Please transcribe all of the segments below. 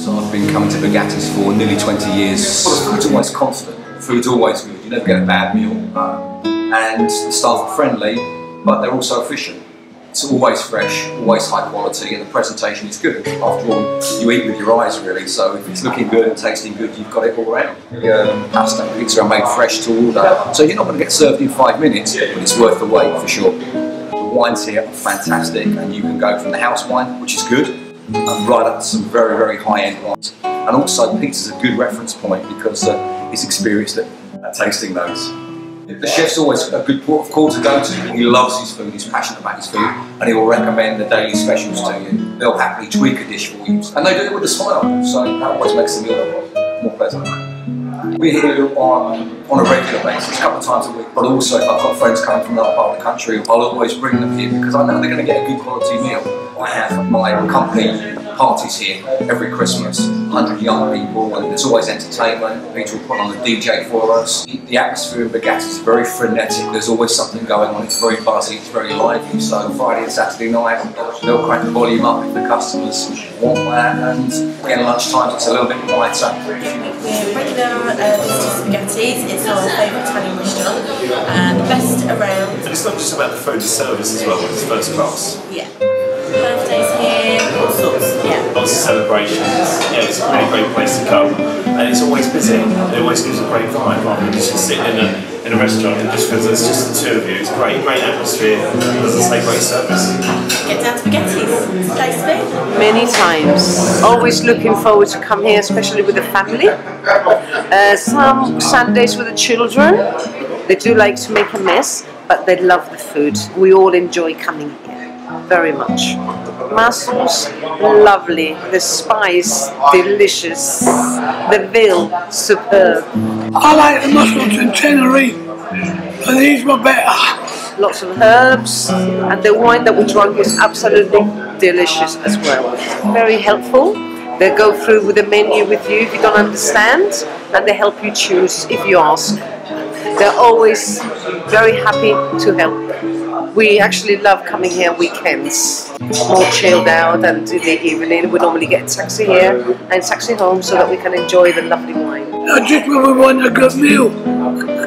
So I've been coming to Bagatti's for nearly 20 years. Well, the food's always constant. Food's always good. You never get a bad meal. Um, and the staff are friendly, but they're also efficient. It's always fresh, always high quality, and the presentation is good. After all, you eat with your eyes really, so if it's looking good and tasting good, you've got it all around. Um, pasta pizza are made fresh to order, so you're not going to get served in five minutes, but it's worth the wait for sure. The wines here are fantastic, and you can go from the house wine, which is good, and right up to some very, very high-end wines. And also, pizza's a good reference point because uh, he's experienced at, at tasting those. The chef's always a good port of call to go to. He loves his food, he's passionate about his food, and he will recommend the daily specials to you. They'll happily tweak a dish for you. And they do it with a smile, so that always makes the meal more pleasant. We're here on, on a regular basis, a couple of times a week, but also if I've got friends coming from another part of the country, I'll always bring them here because I know they're going to get a good quality meal. I have my company parties here every Christmas. 100 young people, and there's always entertainment. Peter will put on a DJ for us. The atmosphere in Bagatti is very frenetic. There's always something going on. It's very buzzy, it's very lively. So Friday and Saturday night, they'll crank the volume up if the customers want that. And again, lunchtime it's a little bit quieter. We're regular uh, visitors to Bagatti's. It's our favourite Italian restaurant. and the best around. And it's not just about the food, the service as well, it's first class. Yeah. Birthdays here, all sorts. Yeah. Lots of celebrations. Yeah, it's a really great place to come. And it's always busy. It always gives a great vibe rather than just sitting in a in a restaurant and just because it's just the two of you. It's great, great atmosphere. As I say, great service. Get down to Bagatti's. Place to many times. Always looking forward to come here, especially with the family. Uh, some Sundays with the children. They do like to make a mess, but they love the food. We all enjoy coming here very much. Mussels, lovely. The spice, delicious. The veal, superb. I like the mussels in Tenerife, but these were better. Lots of herbs, and the wine that we drank was absolutely delicious as well. Very helpful. They go through with the menu with you if you don't understand, and they help you choose if you ask. They're always very happy to help. We actually love coming here weekends, more chilled out, and in the evening we normally get taxi here and taxi home so that we can enjoy the lovely wine. Not just when we want a good meal.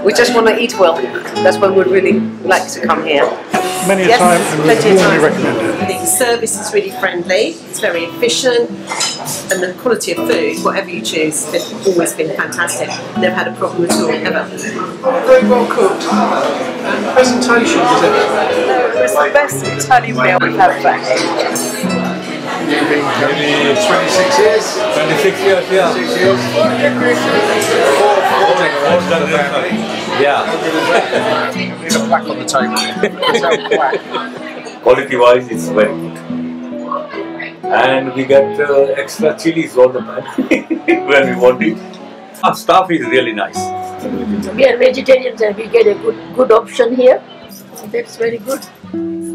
We just want to eat well. That's when we really like to come here. Many a Yes, time and plenty we warmly recommend it. The service is really friendly, it's very efficient, and the quality of food, whatever you choose, has always been fantastic. Never had a problem at all, ever. Very well cooked. And presentation, is it? It was the best Italian meal we've had for ages. Maybe 26 years. 26 years, yeah. 26 years. Four generations. Four, four generations. Yeah. There's a plaque on the table. Quality wise, it's very good. And we get uh, extra chilies all the time when we want it. Our staff is really nice. We are vegetarians and we get a good good option here. That's very good.